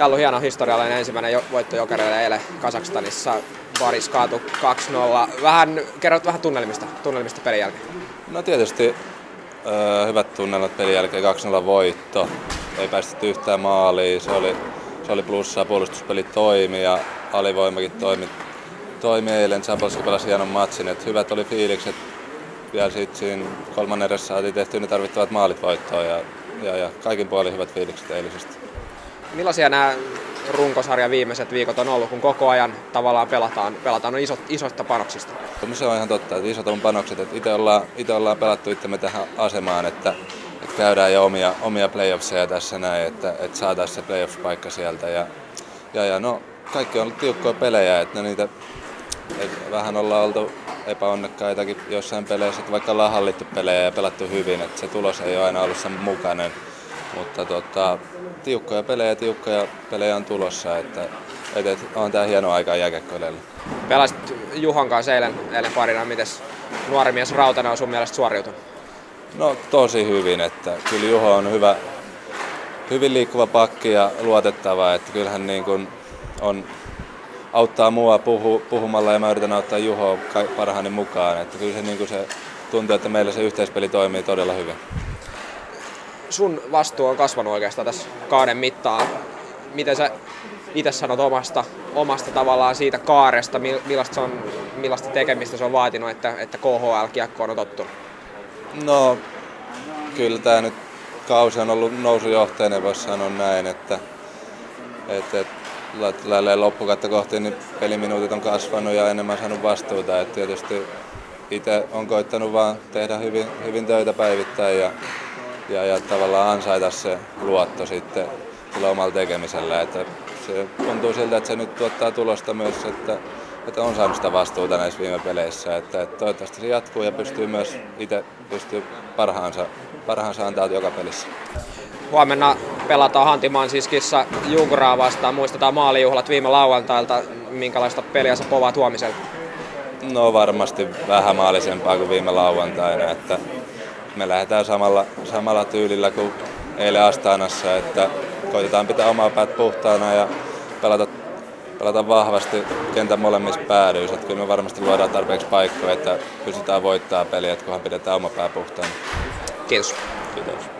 Jallu hieno historiallinen ensimmäinen voitto Jokereille eilen Kazakstanissa. Baris kaatu 2-0. Vähän, kerrot vähän tunnelmista, tunnelmista pelin jälkeen. No tietysti äh, hyvät tunnelmat pelin jälkeen 2-0 voitto. Ei päästetty yhtään maaliin. Se oli, se oli plussaa, puolustuspeli toimi ja alivoimakin toimi, toimi eilen. Zapolski pelasi hienon matsin. Et hyvät oli fiilikset. Ja sitten siinä kolmannen erässä saatiin tehty ne tarvittavat maalit voittoon ja, ja, ja kaikin puolin hyvät fiilikset eilisestä. Millaisia nämä runkosarjan viimeiset viikot on ollut, kun koko ajan tavallaan pelataan, pelataan on isot, isoista panoksista? No se on ihan totta, että isot on panokset. Että itse ollaan, itse ollaan pelattu itsemme tähän asemaan, että, että käydään jo omia, omia playoffseja tässä näin, että, että saataisiin se playoff-paikka sieltä. Ja, ja, ja no, kaikki on ollut tiukkoja pelejä, että niitä että vähän ollaan oltu epäonnekkaitakin jossain peleissä, että vaikka ollaan hallittu pelejä ja pelattu hyvin, että se tulos ei ole aina ollut sen mukainen. Mutta tota, tiukkoja pelejä, tiukkoja pelejä on tulossa, että, että, on tämä hieno aika jääkäkköilellä. Pelasit Juhon kanssa eilen, eilen parina, miten nuori mies Rautanen on sun mielestä suoriutunut? No tosi hyvin, että kyllä Juho on hyvä, hyvin liikkuva pakki ja luotettava, että kyllähän niin kuin on auttaa mua puhu, puhumalla ja mä yritän auttaa Juhoa parhaani mukaan. Että kyllä se, niin kuin se tuntuu, että meillä se yhteispeli toimii todella hyvin. Sun vastuu on kasvanut oikeastaan tässä kauden mittaan. Miten sä itse sanot omasta, omasta tavallaan siitä kaaresta, millaista, se on, millaista tekemistä se on vaatinut, että, että KHL-kiekkoon on tottunut? No, kyllä tämä nyt kausi on ollut nousujohteinen, voisi sanoa näin, että, että, että lälleen loppukatta kohti niin peliminuutit on kasvanut ja enemmän saanut vastuuta. Et tietysti itse on koittanut vaan tehdä hyvin, hyvin töitä päivittäin ja, ja, ja tavallaan ansaita se luotto sitten sillä omalla tekemisellä. Että se tuntuu siltä, että se nyt tuottaa tulosta myös, että, että on saanut sitä vastuuta näissä viime peleissä. Että, että toivottavasti se jatkuu ja pystyy myös itse pystyy parhaansa, parhaansa antaa joka pelissä. Huomenna pelataan Hantimansiskissa Jukuraa vastaan. Muistetaan maalijuhlat viime lauantailta. Minkälaista peliä sä povaat huomisella? No varmasti vähän maalisempaa kuin viime lauantaina. Että me lähdetään samalla, samalla tyylillä kuin eilen Astanassa, että koitetaan pitää omaa päät puhtaana ja pelata, pelata vahvasti kentän molemmissa päädyissä. Että kyllä me varmasti luodaan tarpeeksi paikkoja, että pystytään voittaa peliä, että kunhan pidetään oma pää puhtaana. Kiitos. Kiitos.